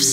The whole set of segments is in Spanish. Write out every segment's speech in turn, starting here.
I've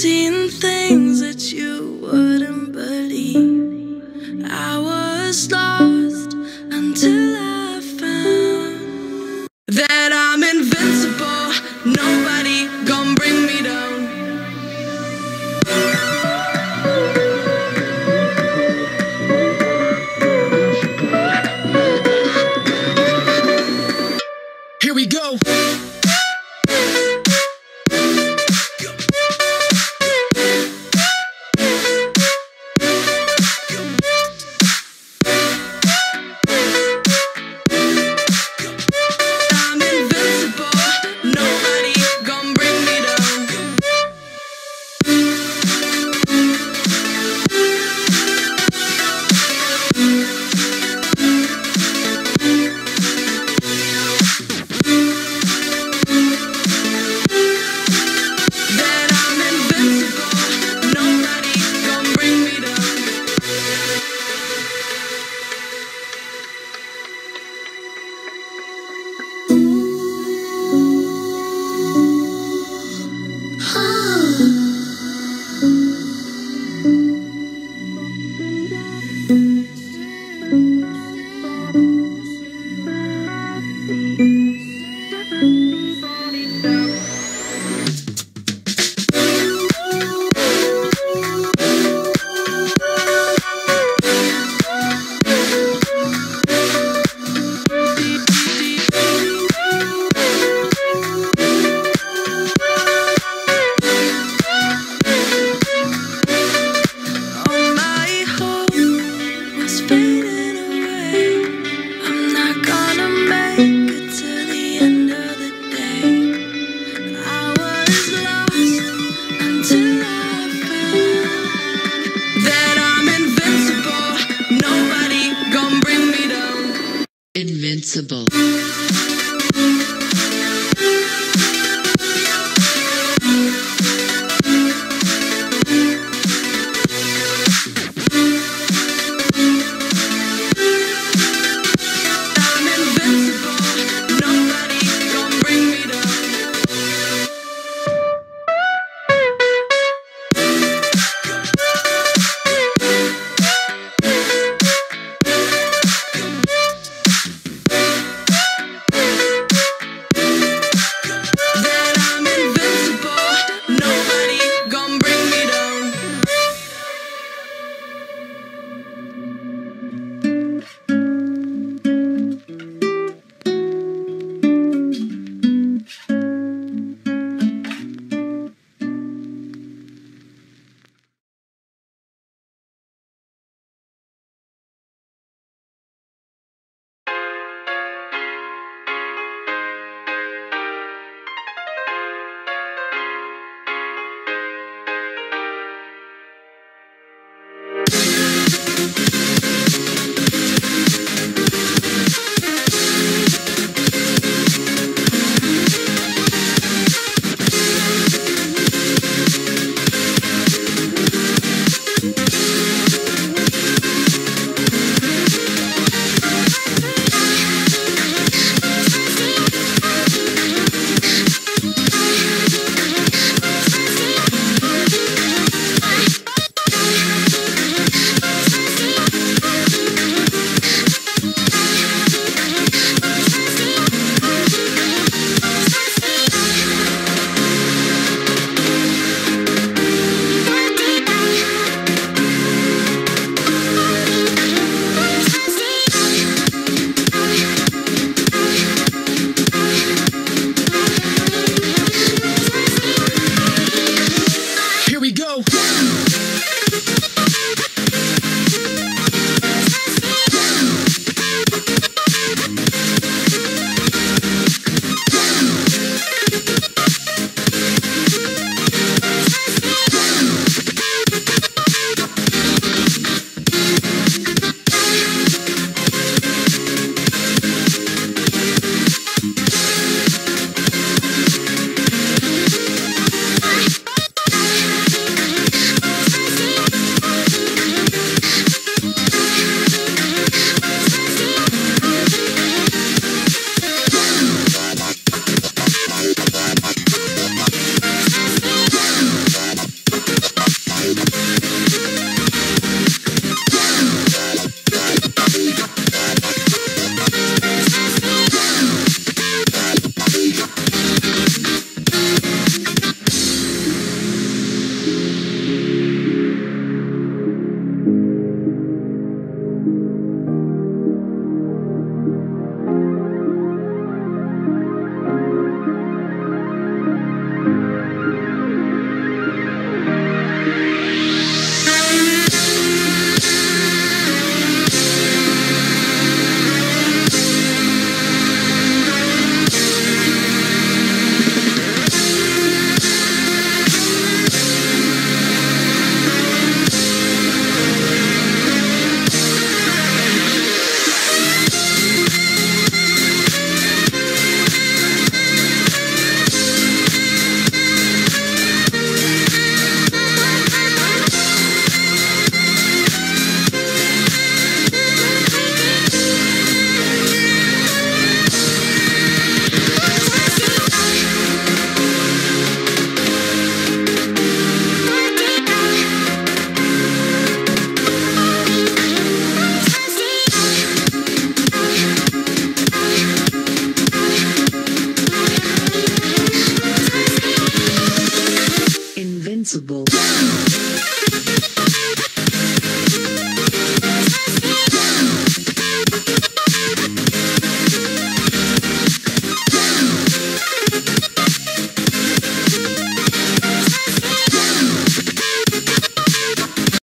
possible.